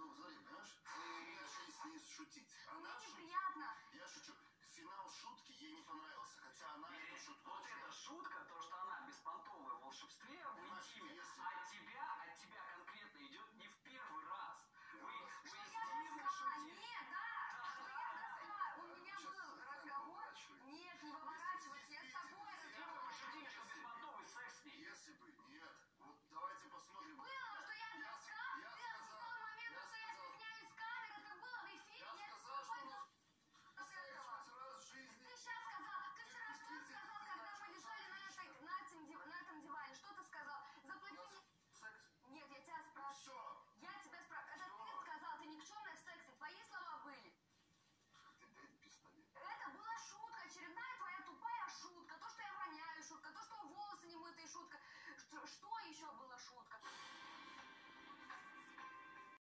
Ну, Заря, понимаешь,